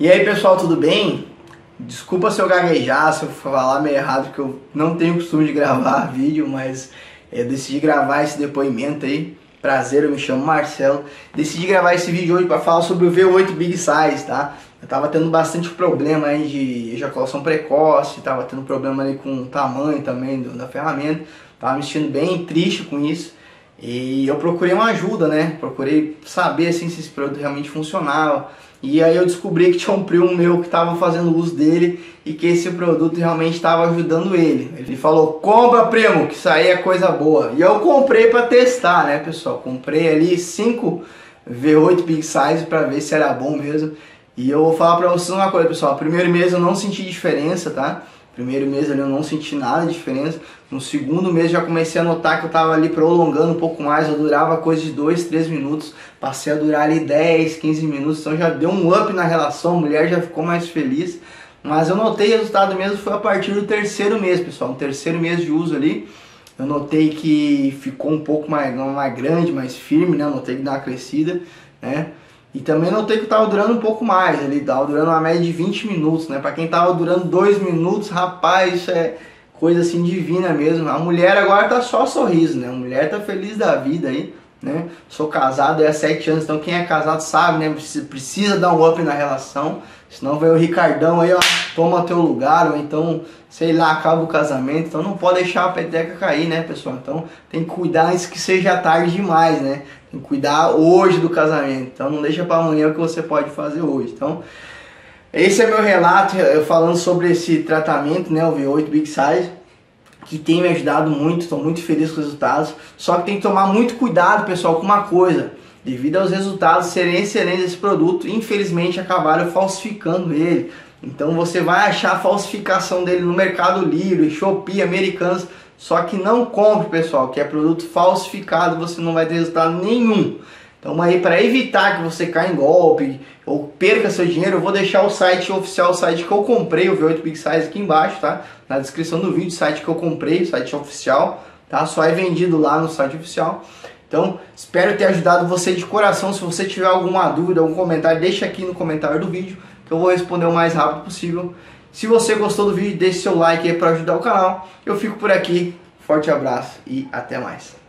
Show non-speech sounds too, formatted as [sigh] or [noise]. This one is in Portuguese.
E aí pessoal, tudo bem? Desculpa se eu gaguejar, se eu falar meio errado, porque eu não tenho costume de gravar [laughs] vídeo, mas eu decidi gravar esse depoimento aí. Prazer, eu me chamo Marcelo. Decidi gravar esse vídeo hoje para falar sobre o V8 Big Size, tá? Eu tava tendo bastante problema aí de ejaculação precoce, tava tendo problema ali com o tamanho também do, da ferramenta, tava me sentindo bem triste com isso. E eu procurei uma ajuda, né? Procurei saber assim, se esse produto realmente funcionava. E aí eu descobri que tinha um primo meu que estava fazendo uso dele e que esse produto realmente estava ajudando ele. Ele falou: "Compra, primo, que isso aí é coisa boa". E eu comprei para testar, né, pessoal? Comprei ali 5 V8 Big Size para ver se era bom mesmo. E eu vou falar para vocês uma coisa, pessoal. Primeiro mês eu não senti diferença, tá? Primeiro mês ali eu não senti nada de diferença. No segundo mês já comecei a notar que eu estava ali prolongando um pouco mais. Eu durava coisa de 2, 3 minutos. Passei a durar ali 10, 15 minutos. Então já deu um up na relação. A mulher já ficou mais feliz. Mas eu notei resultado mesmo foi a partir do terceiro mês, pessoal. No terceiro mês de uso ali. Eu notei que ficou um pouco mais, mais grande, mais firme, né? Eu notei que deu uma crescida, né? E também notei que estava durando um pouco mais, ele estava durando uma média de 20 minutos, né? Para quem estava durando 2 minutos, rapaz, isso é coisa assim divina mesmo. A mulher agora tá só sorriso, né? A mulher tá feliz da vida aí, né? Sou casado há 7 anos, então quem é casado sabe, né? Precisa, precisa dar um up na relação, senão vem o Ricardão aí, ó, toma teu lugar, ou então, sei lá, acaba o casamento. Então não pode deixar a peteca cair, né, pessoal? Então tem que cuidar antes que seja tarde demais, né? Que cuidar hoje do casamento. Então não deixa para amanhã o que você pode fazer hoje. Então, esse é meu relato eu falando sobre esse tratamento, né, o V8 Big Size, que tem me ajudado muito, estou muito feliz com os resultados. Só que tem que tomar muito cuidado, pessoal, com uma coisa. Devido aos resultados serem excelentes desse produto, infelizmente acabaram falsificando ele. Então você vai achar falsificação dele no Mercado Livre, Shopee, Americanos. Só que não compre, pessoal, que é produto falsificado, você não vai ter resultado nenhum. Então aí para evitar que você caia em golpe ou perca seu dinheiro, eu vou deixar o site oficial, o site que eu comprei, o V8 Big Size aqui embaixo, tá? Na descrição do vídeo, o site que eu comprei, o site oficial, tá? Só é vendido lá no site oficial. Então, espero ter ajudado você de coração. Se você tiver alguma dúvida, algum comentário, deixa aqui no comentário do vídeo, que eu vou responder o mais rápido possível. Se você gostou do vídeo, deixe seu like aí para ajudar o canal. Eu fico por aqui. Forte abraço e até mais.